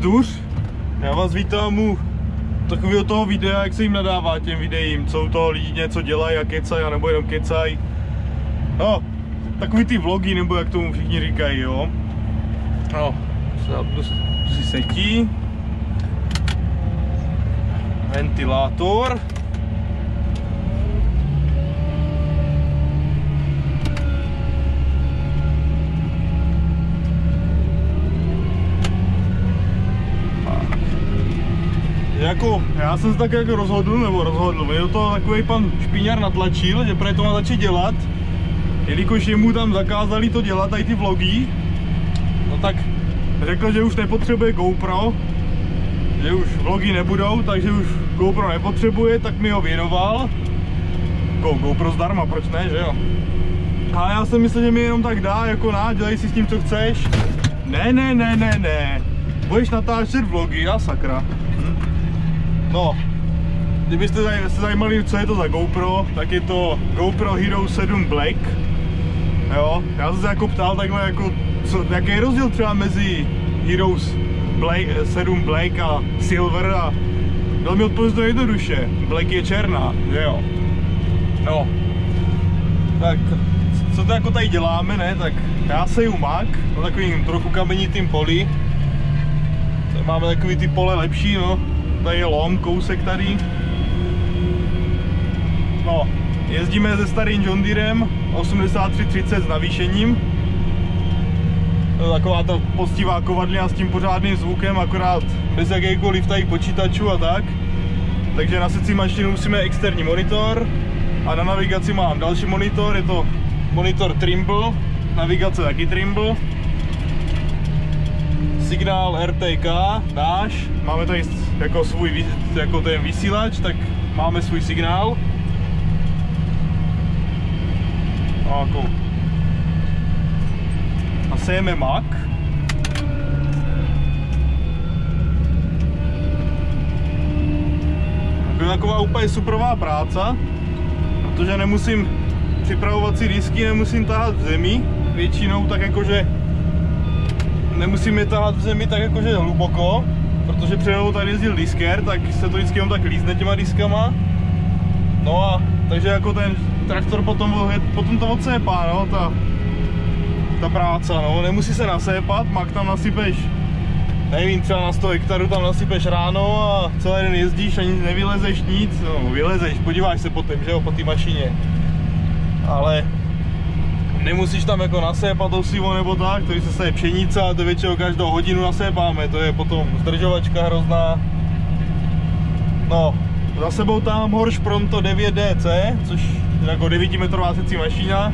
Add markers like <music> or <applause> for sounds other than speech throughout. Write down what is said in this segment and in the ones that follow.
Zduř. Já vás vítám u takového toho videa, jak se jim nadává těm videím, co u toho lidi něco dělají a kecají, nebo jenom kecají. No, takový ty vlogy, nebo jak tomu všichni říkají, jo. No, si setí. Ventilátor. Jako, já jsem se tak jako rozhodl, nebo rozhodl, mě toho takový pan špíňar natlačil, že pro to má začít dělat, jelikož jemu tam zakázali to dělat, tady ty vlogy, no tak řekl, že už nepotřebuje GoPro, že už vlogy nebudou, takže už GoPro nepotřebuje, tak mi ho věnoval. Go, GoPro zdarma, proč ne, že jo? A já jsem myslel, že mi jenom tak dá, jako na, dělej si s tím, co chceš. Ne, ne, ne, ne, ne. Budeš natáčet vlogy, a sakra. No, kdybyste se zajímali, co je to za GoPro, tak je to GoPro Hero 7 Black. Jo, já jsem se jako ptal takhle, jako, co, jaký je rozdíl třeba mezi Heroes Black, 7 Black a Silver a dal mi odpověď to jednoduše. Black je černá, že jo. No, tak co to jako tady děláme, ne, tak já seju mak na takovým trochu kamenitým poli. Tady máme takový ty pole lepší, no, tady je lom, kousek tady. No, jezdíme se starým John Deerem 8330 s navýšením. To je taková ta postivá kovadlina s tím pořádným zvukem, akorát bez jakýkoliv tady počítačů a tak. Takže na secí mašinu musíme externí monitor a na navigaci mám další monitor, je to monitor Trimble, navigace taky Trimble signál RTK náš, máme tady jako svůj jako ten vysílač, tak máme svůj signál. A jako a sejeme mak. Je taková úplně superová práce, protože nemusím připravovat si disky, nemusím tahat v zemi, většinou tak jakože nemusím je tahat v zemi tak jakože hluboko, protože přede tady jezdil disker, tak se to vždycky jenom tak lízne těma diskama. No a takže jako ten traktor potom, potom to odsépá, no, ta, ta práce, no, nemusí se nasépat, mak tam nasypeš, nevím, třeba na 100 hektarů tam nasypeš ráno a celý den jezdíš a nevylezeš nic, no, vylezeš, podíváš se potom, že jo, po té mašině. Ale nemusíš tam jako nasépat osivo nebo tak, to se je pšenice a to většinou každou hodinu nasépáme, to je potom zdržovačka hrozná. No, za sebou tam Horš Pronto 9DC, což je jako 9 metrová secí mašina.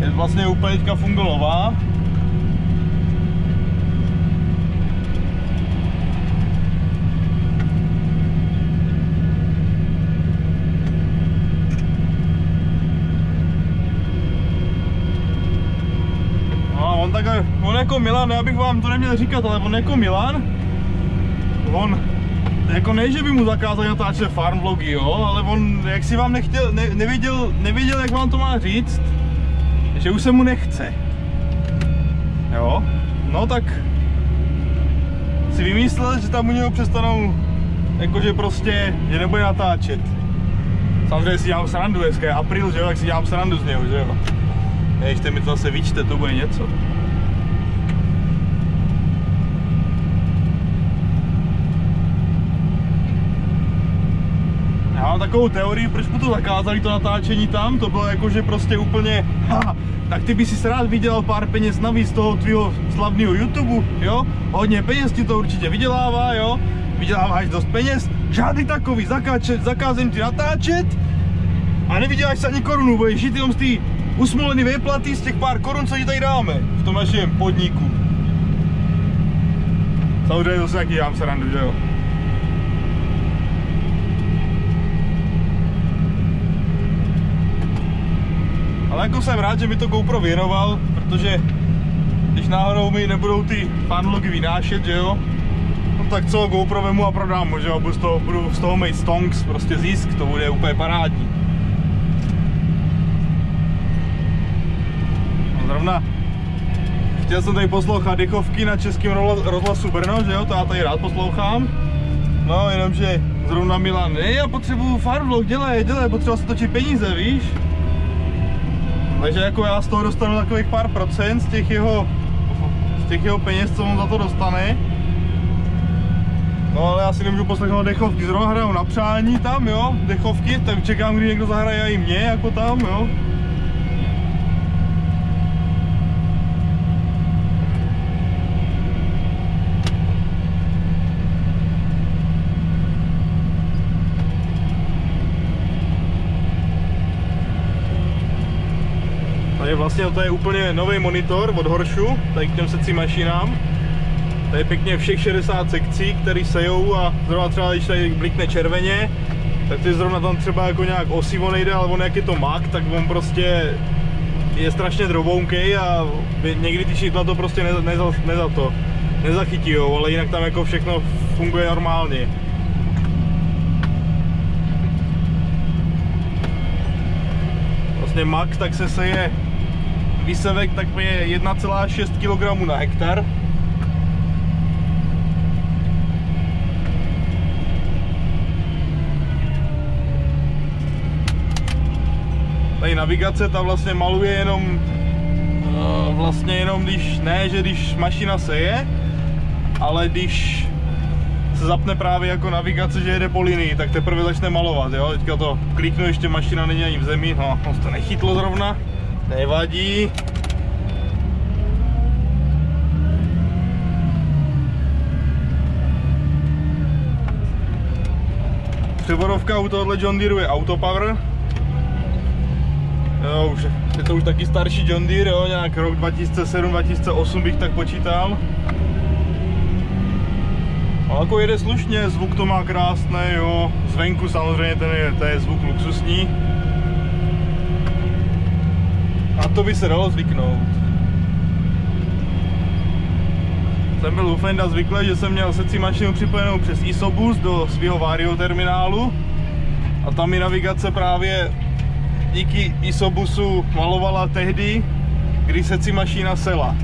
Je vlastně úplně teďka fungolová. Takhle, on jako Milan, já bych vám to neměl říkat, ale on jako Milan, on jako ne, že by mu zakázali natáčet farm vlogy, jo, ale on, jak si vám nechtěl, ne, nevěděl, nevěděl, jak vám to má říct, že už se mu nechce. Jo, no tak si vymyslel, že tam u něho přestanou, jakože prostě, že nebude natáčet. Samozřejmě si dělám srandu, dneska je april, že jo, tak si dělám srandu z něho, že jo. Ještě mi to zase vyčte, to bude něco. Mám takovou teorii, proč mu to zakázali, to natáčení tam, to bylo jako, že prostě úplně, ha, tak ty by si rád vydělal pár peněz navíc z toho tvýho slavného YouTube, jo? Hodně peněz ti to určitě vydělává, jo? Vyděláváš dost peněz, žádný takový, zakáčet, zakázím ti natáčet a nevyděláš se ani korunu, budeš žít jenom z té usmolený výplaty z těch pár korun, co ti tady dáme v tom našem podniku. Samozřejmě zase jaký dělám srandu, že jo? Ale jako jsem rád, že mi to GoPro věnoval, protože když náhodou mi nebudou ty fanlogy vynášet, že jo, no tak co, GoPro vemu a prodám že jo, budu z toho, budu z toho mít stonks, prostě zisk, to bude úplně parádní. No, zrovna chtěl jsem tady poslouchat dechovky na českém rozhlasu Brno, že jo, to já tady rád poslouchám. No, jenomže zrovna Milan, ne, já potřebuju farvlog, dělej, dělej, potřeba se točit peníze, víš? Takže jako já z toho dostanu takových pár procent z těch jeho, z těch jeho peněz, co on za to dostane. No ale já si nemůžu poslechnout dechovky, zrovna hrajou na přání tam, jo, dechovky, tak čekám, kdy někdo zahraje i mě, jako tam, jo. Takže vlastně to je úplně nový monitor od Horschu, tady k těm secím mašinám. Tady je pěkně všech 60 sekcí, které sejou a zrovna třeba když tady blikne červeně, tak ty zrovna tam třeba jako nějak osivo nejde, ale on jak je to mak, tak on prostě je strašně drobounkej a někdy ty šidla to prostě neza, neza, neza to, nezachytí, ale jinak tam jako všechno funguje normálně. Vlastně mak tak se seje výsevek tak je 1,6 kg na hektar. Tady navigace ta vlastně maluje jenom eh, vlastně jenom když, ne, že když mašina seje, ale když se zapne právě jako navigace, že jede po linii, tak teprve začne malovat, jo. Teďka to kliknu, ještě mašina není ani v zemi, no, to nechytlo zrovna. Nevadí. Převodovka u tohohle John Deere je Autopower. Jo, už, je to už taky starší John Deere, jo, nějak rok 2007-2008 bych tak počítal. Ale jako jede slušně, zvuk to má krásný, jo. Zvenku samozřejmě ten je, to je zvuk luxusní. A to by se dalo zvyknout. Jsem byl u Fenda zvyklý, že jsem měl secí mašinu připojenou přes Isobus do svého Vario terminálu a tam mi navigace právě díky Isobusu malovala tehdy, když secí mašina sela.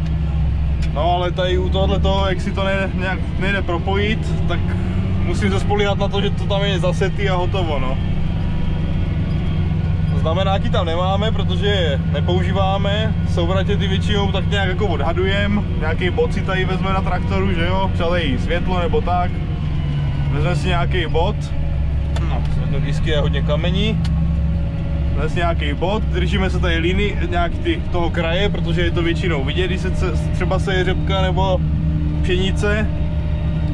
No ale tady u tohohle toho, jak si to nejde, nějak nejde propojit, tak musím se spolíhat na to, že to tam je zasetý a hotovo, no. Znamenáky tam nemáme, protože je nepoužíváme. Souvratě ty většinou tak nějak jako odhadujem. Nějaký bod si tady vezme na traktoru, že jo? Třeba světlo nebo tak. Vezme si nějaký bod. No, disky je hodně kamení. Vezme si nějaký bod, držíme se tady líny nějak ty, toho kraje, protože je to většinou vidět, když se třeba se je řepka nebo pšenice.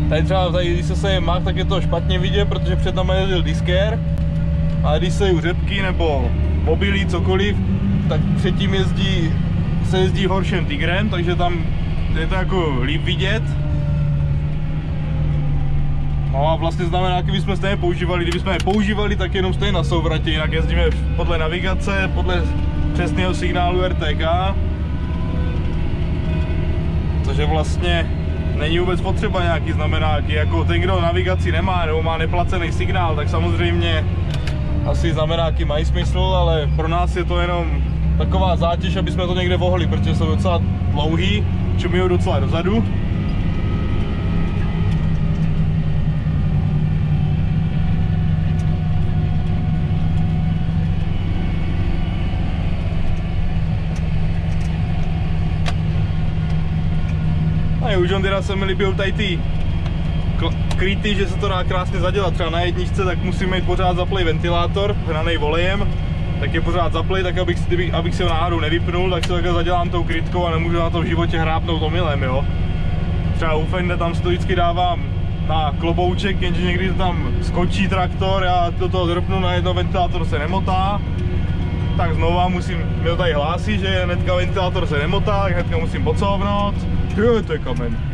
Tady třeba, tady, když se seje mak, tak je to špatně vidět, protože před námi jezdil diskér a když se řepky nebo mobily, cokoliv, tak předtím jezdí, se jezdí horším Tigrem, takže tam je to jako líp vidět. No a vlastně znamená, jaký bychom stejně používali, kdybychom je používali, tak jenom stejně na souvratě, jinak jezdíme podle navigace, podle přesného signálu RTK. Takže vlastně není vůbec potřeba nějaký znamenáky, jako ten, kdo navigaci nemá nebo má neplacený signál, tak samozřejmě asi znamenáky mají smysl, ale pro nás je to jenom taková zátěž, aby jsme to někde vohli, protože jsou docela dlouhý, čumí docela dozadu. A u John Deere se mi líbí tady ty krytý, že se to dá krásně zadělat. Třeba na jedničce, tak musím mít pořád zaplej ventilátor, hranej volejem, tak je pořád zaplej, tak abych, si, abych si ho náhodou nevypnul, tak si takhle zadělám tou krytkou a nemůžu na to v životě hrápnout omylem, jo. Třeba u Fende tam si to vždycky dávám na klobouček, jenže někdy tam skočí traktor, já do toho drpnu, na jedno ventilátor se nemotá, tak znova musím, mi to tady hlásí, že hnedka ventilátor se nemotá, tak hnedka musím pocouvnout. Jo, to je kamen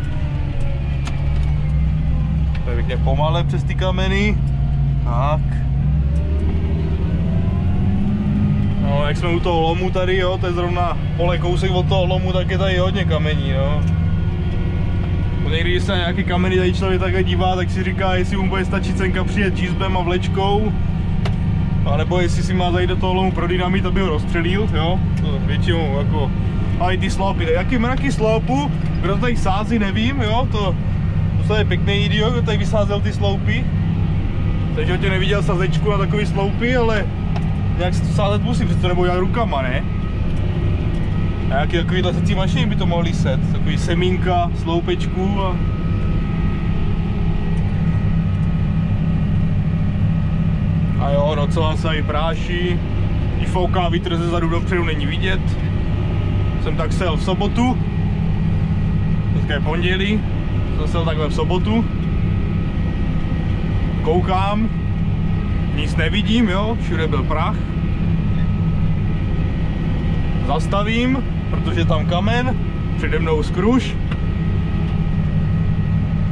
pěkně pomale přes ty kameny. Tak. No, jak jsme u toho lomu tady, jo, to je zrovna pole kousek od toho lomu, tak je tady hodně kamení, no. Někdy, když se na nějaký kameny tady člověk takhle dívá, tak si říká, jestli mu bude stačit cenka přijet čízbem a vlečkou, a nebo jestli si má zajít do toho lomu pro dynamit, aby ho rozstřelil, jo. To většinou jako ale i ty sloupy, jaký mraky sloupu, kdo tady sází, nevím, jo, to, to je pěkný idiot, kdo tady vysázel ty sloupy. Takže tě neviděl sazečku na takový sloupy, ale nějak se to sázet musí, přece to nebo dělat rukama, ne? A jaký takovýhle secí mašiny by to mohli set, takový semínka, sloupečku a A jo, docela se i práší. I fouká vítr ze zadu dopředu není vidět. Jsem tak sel v sobotu. Dneska je pondělí. Jsem sel takhle v sobotu. Koukám. Nic nevidím, jo. Všude byl prach. Zastavím, protože tam kamen. Přede mnou skruš.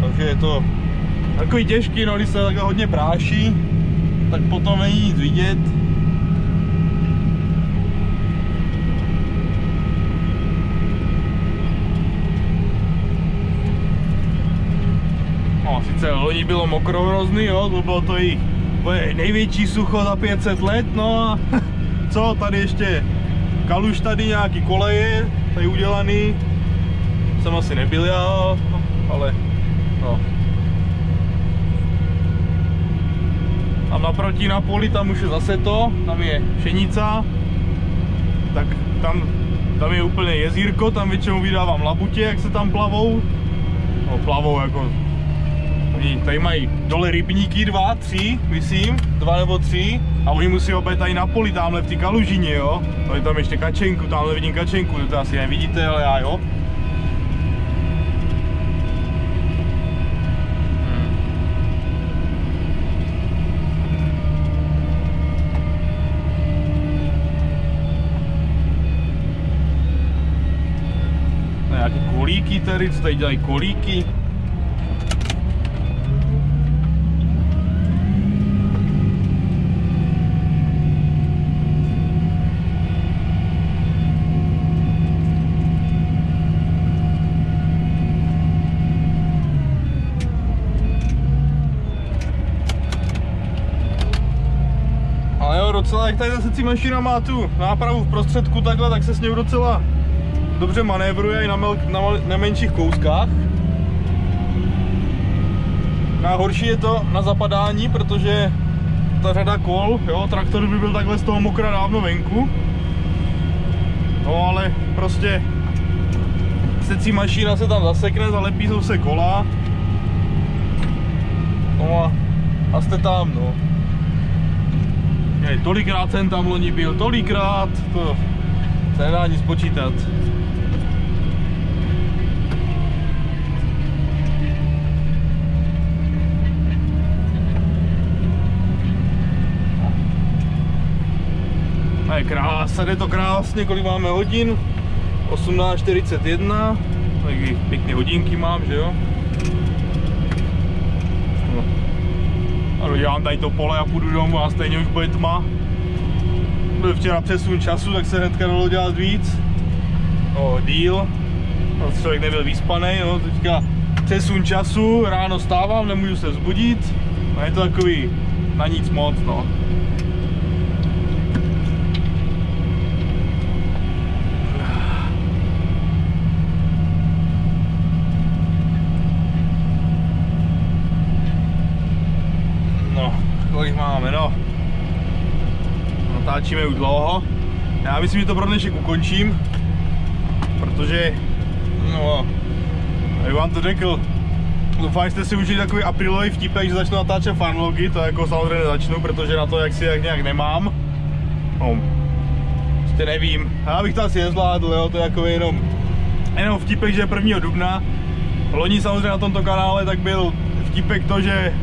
Takže je to takový těžký, no když se takhle hodně práší tak potom není nic vidět. Sice loni bylo mokro hrozný, jo, to bylo to i největší sucho za 500 let, no a <laughs> co, tady ještě kaluš tady nějaký koleje, tady udělaný, jsem asi nebyl já, ale no, Tam naproti na poli, tam už je zase to, tam je pšenica, tak tam, tam je úplně jezírko, tam většinou vydávám labutě, jak se tam plavou. No plavou jako, tady mají dole rybníky, dva, tři, myslím, dva nebo tři, a oni musí opět tady na poli, tamhle v té kalužině, jo. Je tam ještě kačenku, tamhle vidím kačenku, to asi nevidíte, ale já jo. kolíky tady, co tady dělají kolíky. Ale jo, docela, jak tady zase mašina má tu nápravu v prostředku takhle, tak se s ním docela dobře manévruje i na, mel, na, na menších kouskách. A horší je to na zapadání, protože ta řada kol, jo, traktor by byl takhle z toho mokra dávno venku. No ale prostě secí mašina se tam zasekne, zalepí se kola. No a, a jste tam, no. Je, tolikrát jsem tam loni byl, tolikrát, to se nedá nic počítat. A je krása, jde to krásně, kolik máme hodin? 18.41, taky pěkné hodinky mám, že jo? No. A dodělám tady to pole a půjdu domů a stejně už bude tma. Byl včera přesun času, tak se hnedka dalo dělat víc. No, díl. No, člověk nebyl vyspaný, no, teďka přesun času, ráno stávám, nemůžu se vzbudit. A je to takový na nic moc, no. kolik máme, no. Natáčíme už dlouho. Já myslím, že to pro dnešek ukončím, protože, no, jak vám to řekl, Doufám, jste si užili takový aprílový vtipek, že začnu natáčet fanlogy, to jako samozřejmě začnu, protože na to jak si jak nějak nemám. No, prostě nevím, já bych to asi nezvládl, jo, to je jako jenom, jenom vtipek, že je 1. dubna. Loni samozřejmě na tomto kanále tak byl vtipek to, že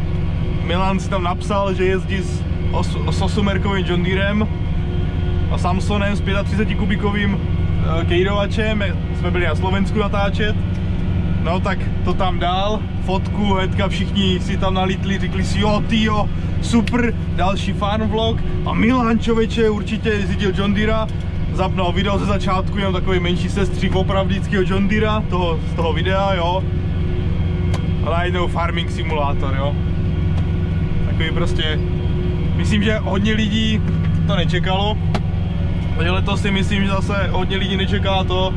Milan si tam napsal, že jezdí s, os, s 8 John Deerem a Samsonem s 35 kubikovým e, kejdovačem, jsme byli na Slovensku natáčet. No tak to tam dál, fotku, hnedka všichni si tam nalítli, řekli si jo tyjo, super, další farm vlog a Milan člověče určitě jezdil John Deera, zapnul video ze začátku, jenom takový menší sestřík opravdického John Deera, toho, z toho videa, jo. A najednou farming simulátor, jo takový prostě, myslím, že hodně lidí to nečekalo. Takže letos si myslím, že zase hodně lidí nečeká to,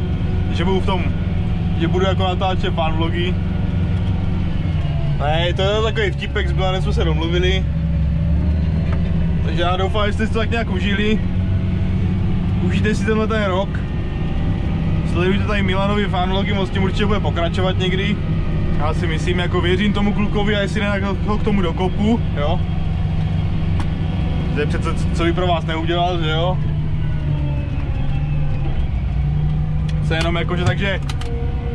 že budu v tom, že budu jako natáčet fan vlogy. Ne, to je takový vtipek, s Milanem jsme se domluvili. Takže já doufám, že jste si to tak nějak užili. Užijte si tenhle ten rok. Sledujte tady Milanovi fanvlogy, moc tím určitě bude pokračovat někdy. Já si myslím, jako věřím tomu klukovi a jestli ne, ho k tomu dokopu, jo. To je přece, co by pro vás neudělal, že jo. Se jenom jakože, takže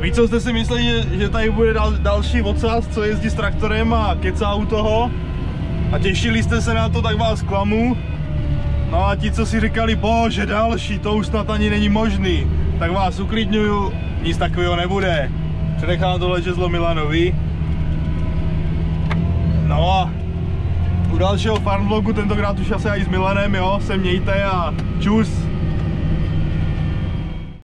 víc co jste si mysleli, že, že tady bude dal, další ocas, co jezdí s traktorem a kecá u toho a těšili jste se na to, tak vás klamu. No a ti, co si říkali, bože další, to už snad ani není možný, tak vás uklidňuju, nic takového nebude. Přenechám tohle žezlo Milanovi. No a u dalšího farmvlogu, tentokrát už asi i s Milanem, jo, se mějte a čus.